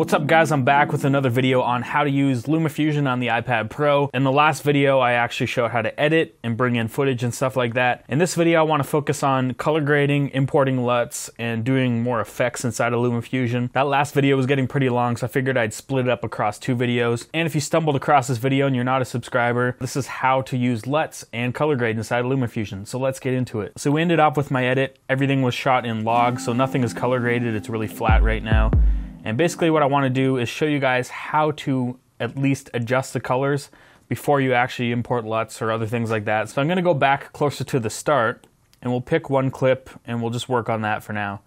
What's up guys, I'm back with another video on how to use LumaFusion on the iPad Pro. In the last video, I actually showed how to edit and bring in footage and stuff like that. In this video, I wanna focus on color grading, importing LUTs, and doing more effects inside of LumaFusion. That last video was getting pretty long, so I figured I'd split it up across two videos. And if you stumbled across this video and you're not a subscriber, this is how to use LUTs and color grade inside of LumaFusion. So let's get into it. So we ended up with my edit. Everything was shot in log, so nothing is color graded. It's really flat right now. And basically what I want to do is show you guys how to at least adjust the colors before you actually import LUTs or other things like that. So I'm going to go back closer to the start and we'll pick one clip and we'll just work on that for now.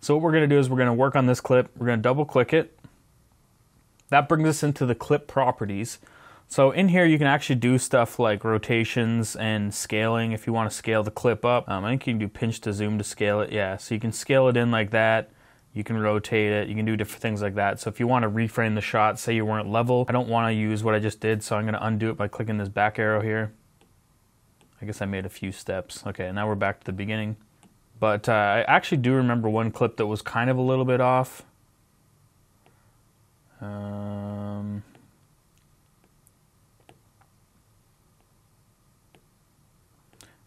So what we're going to do is we're going to work on this clip. We're going to double click it. That brings us into the clip properties. So in here you can actually do stuff like rotations and scaling if you want to scale the clip up. Um, I think you can do pinch to zoom to scale it. Yeah, so you can scale it in like that. You can rotate it. You can do different things like that. So if you want to reframe the shot, say you weren't level, I don't want to use what I just did, so I'm going to undo it by clicking this back arrow here. I guess I made a few steps. Okay, now we're back to the beginning. But uh, I actually do remember one clip that was kind of a little bit off. Um,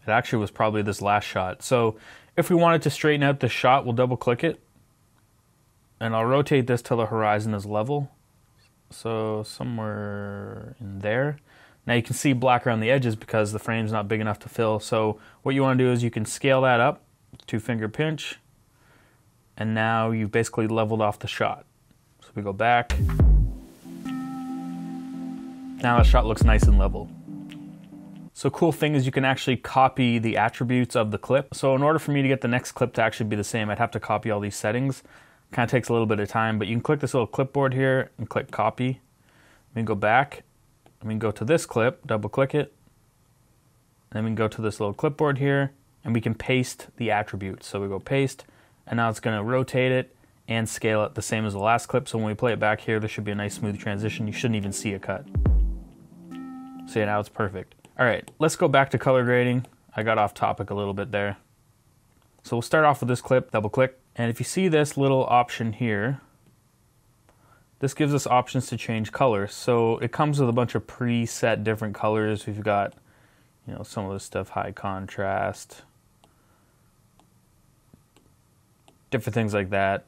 it actually was probably this last shot. So if we wanted to straighten out the shot, we'll double click it and I'll rotate this till the horizon is level. So somewhere in there. Now you can see black around the edges because the frame's not big enough to fill. So what you want to do is you can scale that up, two finger pinch, and now you've basically leveled off the shot. So we go back. Now the shot looks nice and level. So cool thing is you can actually copy the attributes of the clip. So in order for me to get the next clip to actually be the same, I'd have to copy all these settings. Kind of takes a little bit of time, but you can click this little clipboard here and click copy. We can go back. We can go to this clip, double click it. Then we can go to this little clipboard here and we can paste the attributes. So we go paste and now it's going to rotate it and scale it the same as the last clip. So when we play it back here, there should be a nice smooth transition. You shouldn't even see a cut. So yeah, now it's perfect. All right, let's go back to color grading. I got off topic a little bit there. So we'll start off with this clip, double click, and if you see this little option here, this gives us options to change colors. So it comes with a bunch of preset different colors. We've got, you know, some of this stuff, high contrast, different things like that.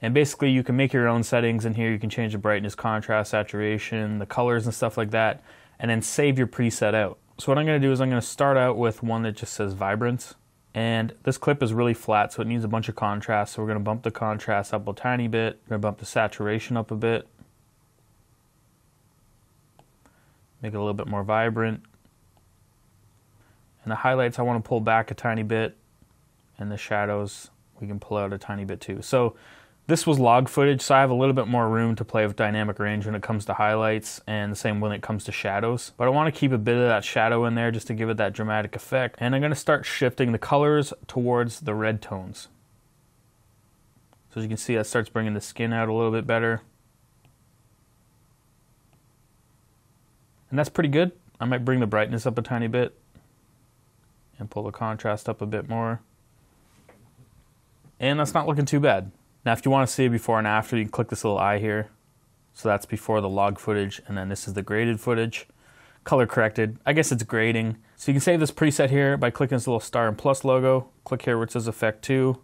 And basically you can make your own settings in here. You can change the brightness, contrast, saturation, the colors and stuff like that, and then save your preset out. So what I'm gonna do is I'm gonna start out with one that just says vibrance. And this clip is really flat, so it needs a bunch of contrast. So we're going to bump the contrast up a tiny bit. We're going to bump the saturation up a bit. Make it a little bit more vibrant. And the highlights I want to pull back a tiny bit. And the shadows we can pull out a tiny bit too. So this was log footage, so I have a little bit more room to play with dynamic range when it comes to highlights and the same when it comes to shadows. But I want to keep a bit of that shadow in there just to give it that dramatic effect. And I'm going to start shifting the colors towards the red tones. So as you can see, that starts bringing the skin out a little bit better. And that's pretty good. I might bring the brightness up a tiny bit and pull the contrast up a bit more. And that's not looking too bad. Now if you want to see before and after, you can click this little eye here. So that's before the log footage, and then this is the graded footage. Color corrected. I guess it's grading. So you can save this preset here by clicking this little star and plus logo. Click here where it says Effect 2.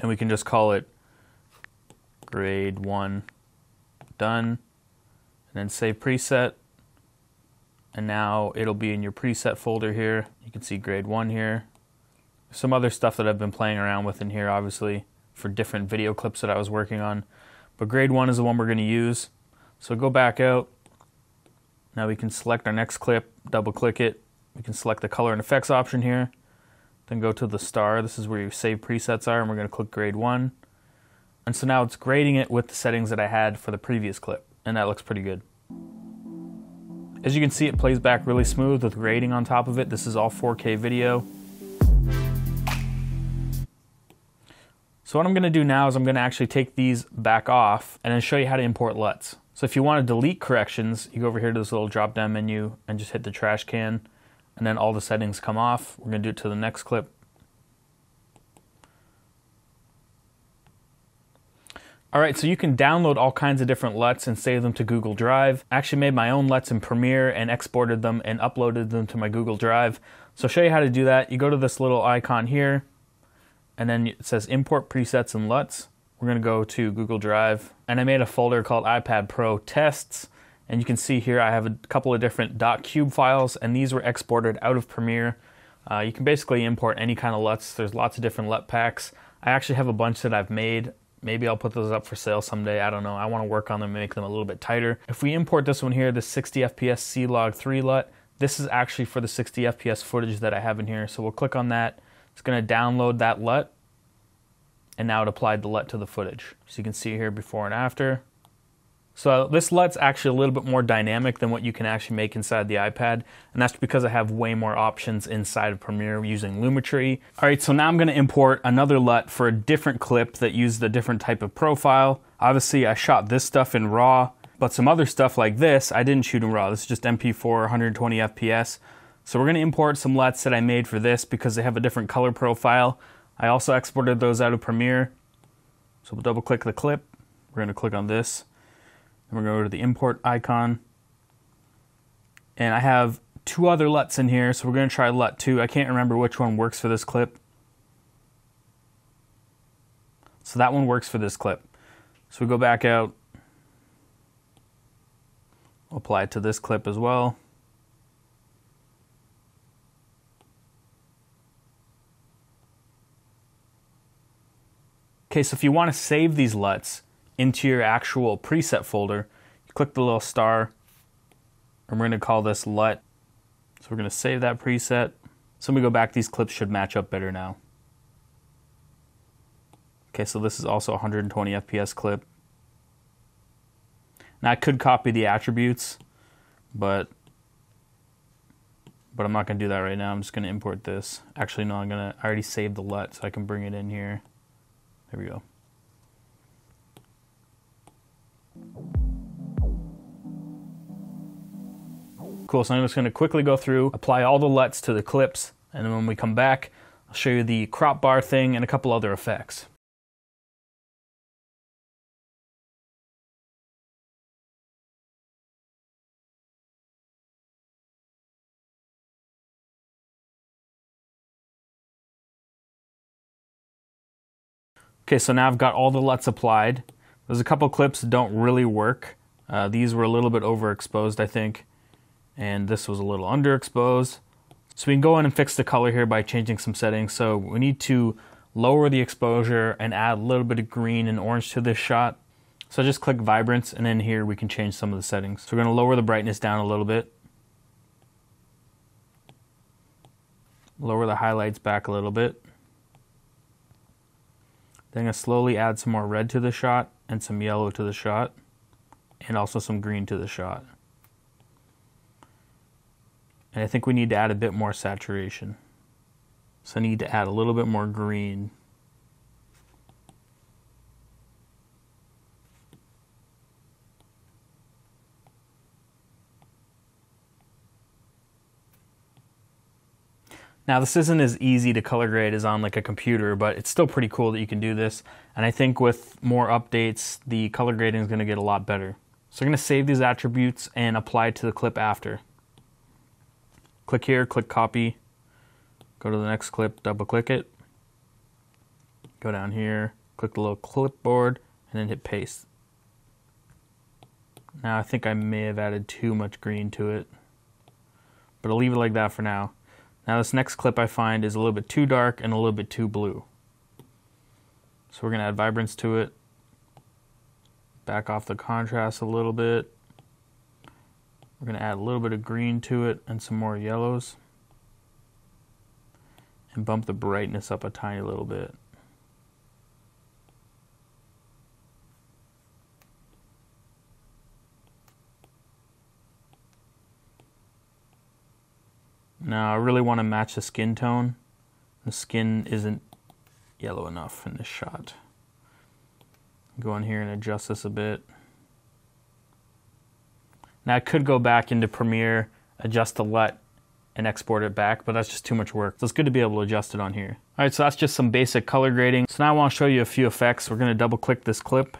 And we can just call it Grade 1 Done. And then save preset. And now it'll be in your preset folder here. You can see Grade 1 here. Some other stuff that I've been playing around with in here, obviously for different video clips that I was working on. But grade one is the one we're going to use. So go back out. Now we can select our next clip, double click it. We can select the color and effects option here. Then go to the star. This is where your save presets are, and we're going to click grade one. And so now it's grading it with the settings that I had for the previous clip, and that looks pretty good. As you can see, it plays back really smooth with grading on top of it. This is all 4K video. So what I'm going to do now is I'm going to actually take these back off and then show you how to import LUTs. So if you want to delete corrections, you go over here to this little drop down menu and just hit the trash can and then all the settings come off. We're going to do it to the next clip. All right, so you can download all kinds of different LUTs and save them to Google Drive. I actually made my own LUTs in Premiere and exported them and uploaded them to my Google Drive. So I'll show you how to do that. You go to this little icon here, and then it says import presets and LUTs. We're gonna go to Google Drive, and I made a folder called iPad Pro tests. And you can see here I have a couple of different .cube files, and these were exported out of Premiere. Uh, you can basically import any kind of LUTs. There's lots of different LUT packs. I actually have a bunch that I've made. Maybe I'll put those up for sale someday. I don't know. I want to work on them and make them a little bit tighter. If we import this one here, the 60 FPS C-Log 3 LUT, this is actually for the 60 FPS footage that I have in here. So we'll click on that. It's going to download that LUT. And now it applied the LUT to the footage. So you can see here before and after. So this LUT's actually a little bit more dynamic than what you can actually make inside the iPad, and that's because I have way more options inside of Premiere using Lumetri. All right, so now I'm gonna import another LUT for a different clip that used a different type of profile. Obviously, I shot this stuff in RAW, but some other stuff like this, I didn't shoot in RAW. This is just MP4, 120 FPS. So we're gonna import some LUTs that I made for this because they have a different color profile. I also exported those out of Premiere. So we'll double click the clip. We're gonna click on this then we're going to go to the import icon. And I have two other LUTs in here, so we're going to try LUT 2. I can't remember which one works for this clip. So that one works for this clip. So we go back out, apply it to this clip as well. Okay, so if you want to save these LUTs, into your actual preset folder. You click the little star, and we're going to call this LUT. So we're going to save that preset. So when we go back, these clips should match up better now. Okay, so this is also a 120 FPS clip. Now I could copy the attributes, but but I'm not going to do that right now. I'm just going to import this. Actually, no, I'm going to, I already saved the LUT, so I can bring it in here. There we go. Cool, so I'm just gonna quickly go through, apply all the LUTs to the clips, and then when we come back, I'll show you the crop bar thing and a couple other effects. Okay, so now I've got all the LUTs applied. There's a couple clips that don't really work. Uh, these were a little bit overexposed, I think, and this was a little underexposed. So we can go in and fix the color here by changing some settings. So we need to lower the exposure and add a little bit of green and orange to this shot. So I just click vibrance and then here we can change some of the settings. So we're going to lower the brightness down a little bit. Lower the highlights back a little bit. Then I'm going to slowly add some more red to the shot and some yellow to the shot and also some green to the shot. And I think we need to add a bit more saturation. So I need to add a little bit more green. Now this isn't as easy to color grade as on like a computer, but it's still pretty cool that you can do this. And I think with more updates, the color grading is going to get a lot better. So I'm going to save these attributes and apply to the clip after. Click here, click copy, go to the next clip, double click it, go down here, click the little clipboard, and then hit paste. Now I think I may have added too much green to it, but I'll leave it like that for now. Now this next clip I find is a little bit too dark and a little bit too blue. So we're going to add vibrance to it. Back off the contrast a little bit. We're going to add a little bit of green to it and some more yellows. And bump the brightness up a tiny little bit. Now I really want to match the skin tone. The skin isn't yellow enough in this shot. Go in here and adjust this a bit. Now I could go back into Premiere, adjust the LUT, and export it back, but that's just too much work. So it's good to be able to adjust it on here. All right, so that's just some basic color grading. So now I want to show you a few effects. We're gonna double click this clip.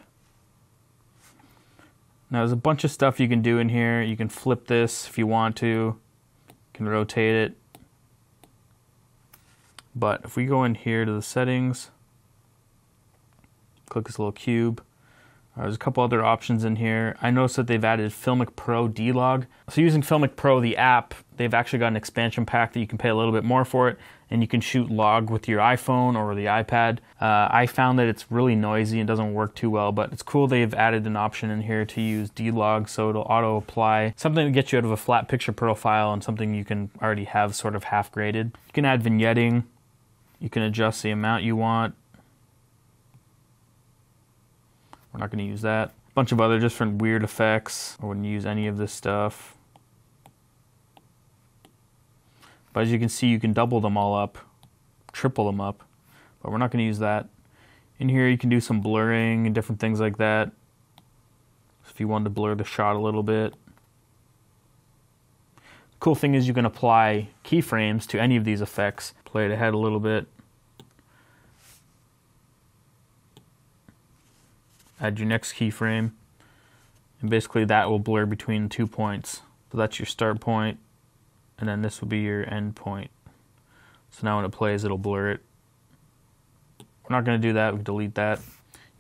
Now there's a bunch of stuff you can do in here. You can flip this if you want to. Can rotate it. But if we go in here to the settings, click this little cube, uh, there's a couple other options in here. I noticed that they've added Filmic Pro D-Log. So using Filmic Pro, the app, they've actually got an expansion pack that you can pay a little bit more for it, and you can shoot log with your iPhone or the iPad. Uh, I found that it's really noisy and doesn't work too well, but it's cool they've added an option in here to use D-Log so it'll auto apply something to get you out of a flat picture profile and something you can already have sort of half graded. You can add vignetting. You can adjust the amount you want We're not going to use that. A bunch of other different weird effects. I wouldn't use any of this stuff. But as you can see, you can double them all up, triple them up. But we're not going to use that. In here, you can do some blurring and different things like that. If you wanted to blur the shot a little bit. Cool thing is you can apply keyframes to any of these effects. Play it ahead a little bit. Add your next keyframe, and basically that will blur between two points. So that's your start point, and then this will be your end point. So now when it plays, it'll blur it. We're not going to do that, we delete that.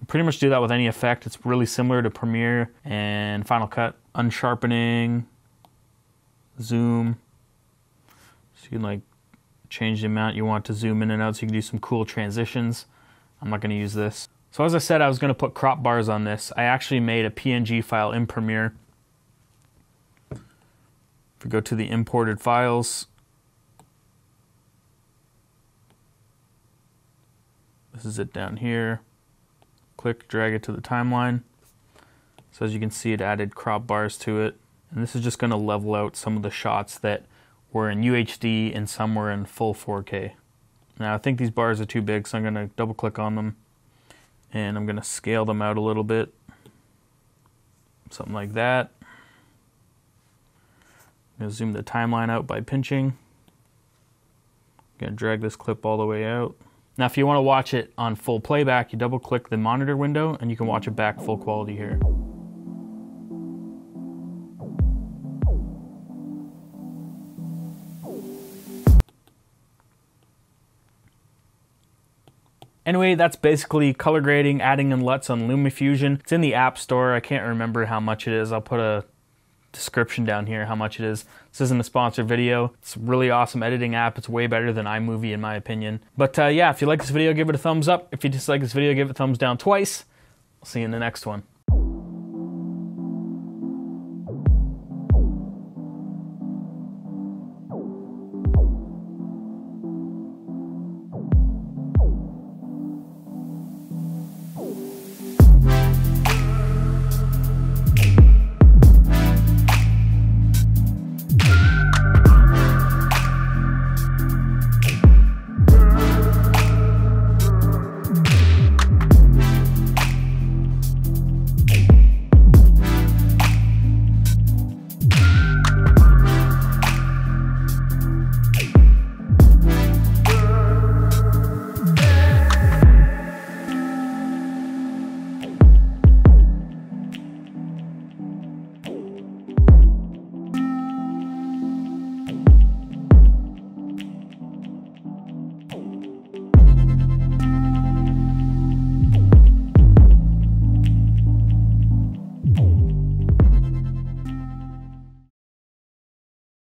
You pretty much do that with any effect. It's really similar to Premiere and Final Cut. Unsharpening, zoom. So you can like change the amount you want to zoom in and out so you can do some cool transitions. I'm not going to use this. So as I said, I was going to put crop bars on this. I actually made a PNG file in Premiere. If we go to the imported files, this is it down here. Click, drag it to the timeline. So as you can see, it added crop bars to it. And this is just going to level out some of the shots that were in UHD and some were in full 4K. Now I think these bars are too big, so I'm going to double click on them and I'm going to scale them out a little bit. Something like that. I'm going to zoom the timeline out by pinching. I'm going to drag this clip all the way out. Now if you want to watch it on full playback you double click the monitor window and you can watch it back full quality here Anyway, that's basically color grading, adding in LUTs on LumaFusion. It's in the App Store. I can't remember how much it is. I'll put a description down here how much it is. This isn't a sponsored video. It's a really awesome editing app. It's way better than iMovie in my opinion. But uh, yeah, if you like this video, give it a thumbs up. If you dislike this video, give it a thumbs down twice. I'll see you in the next one.